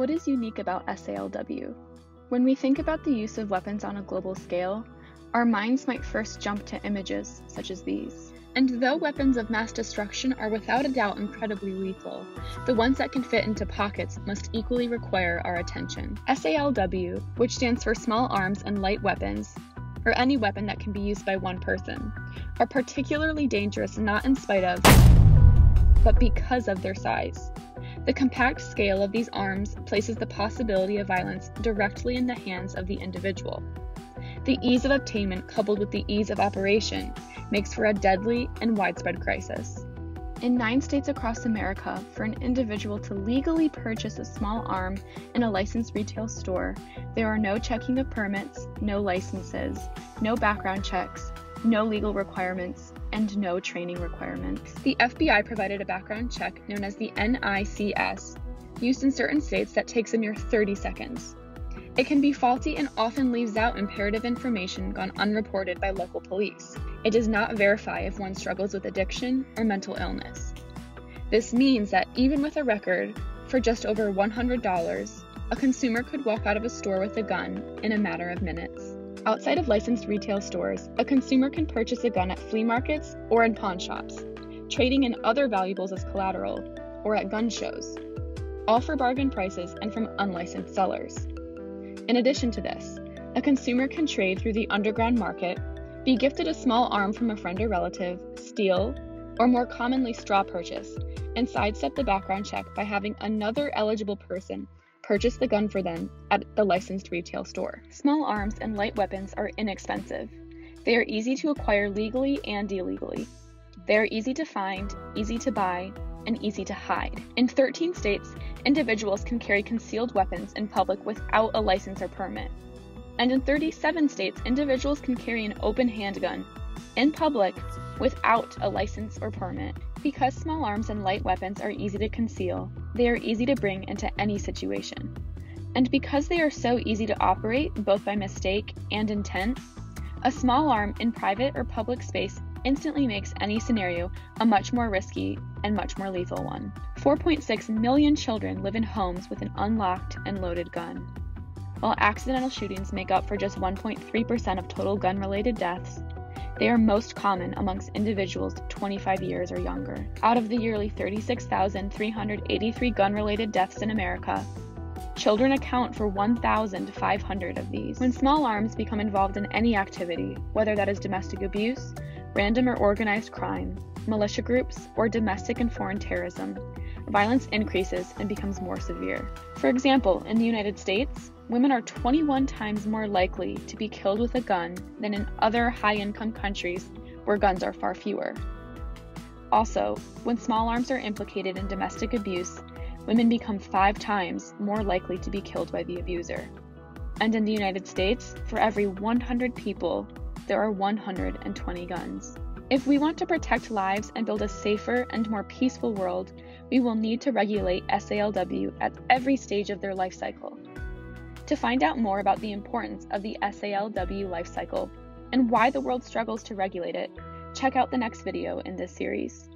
What is unique about SALW? When we think about the use of weapons on a global scale, our minds might first jump to images such as these. And though weapons of mass destruction are without a doubt incredibly lethal, the ones that can fit into pockets must equally require our attention. SALW, which stands for Small Arms and Light Weapons, or any weapon that can be used by one person, are particularly dangerous not in spite of, but because of their size. The compact scale of these arms places the possibility of violence directly in the hands of the individual. The ease of obtainment, coupled with the ease of operation, makes for a deadly and widespread crisis. In nine states across America, for an individual to legally purchase a small arm in a licensed retail store, there are no checking of permits, no licenses, no background checks, no legal requirements, and no training requirements. The FBI provided a background check known as the NICS, used in certain states that takes a mere 30 seconds. It can be faulty and often leaves out imperative information gone unreported by local police. It does not verify if one struggles with addiction or mental illness. This means that even with a record, for just over $100, a consumer could walk out of a store with a gun in a matter of minutes. Outside of licensed retail stores, a consumer can purchase a gun at flea markets or in pawn shops, trading in other valuables as collateral, or at gun shows, all for bargain prices and from unlicensed sellers. In addition to this, a consumer can trade through the underground market, be gifted a small arm from a friend or relative, steal, or more commonly straw purchase, and sidestep the background check by having another eligible person purchase the gun for them at the licensed retail store. Small arms and light weapons are inexpensive. They are easy to acquire legally and illegally. They are easy to find, easy to buy, and easy to hide. In 13 states, individuals can carry concealed weapons in public without a license or permit. And in 37 states, individuals can carry an open handgun in public without a license or permit. Because small arms and light weapons are easy to conceal, they are easy to bring into any situation. And because they are so easy to operate, both by mistake and intent, a small arm in private or public space instantly makes any scenario a much more risky and much more lethal one. 4.6 million children live in homes with an unlocked and loaded gun. While accidental shootings make up for just 1.3% of total gun related deaths, they are most common amongst individuals 25 years or younger. Out of the yearly 36,383 gun related deaths in America, Children account for 1,500 of these. When small arms become involved in any activity, whether that is domestic abuse, random or organized crime, militia groups, or domestic and foreign terrorism, violence increases and becomes more severe. For example, in the United States, women are 21 times more likely to be killed with a gun than in other high income countries where guns are far fewer. Also, when small arms are implicated in domestic abuse, women become five times more likely to be killed by the abuser. And in the United States, for every 100 people, there are 120 guns. If we want to protect lives and build a safer and more peaceful world, we will need to regulate SALW at every stage of their life cycle. To find out more about the importance of the SALW life cycle and why the world struggles to regulate it, check out the next video in this series.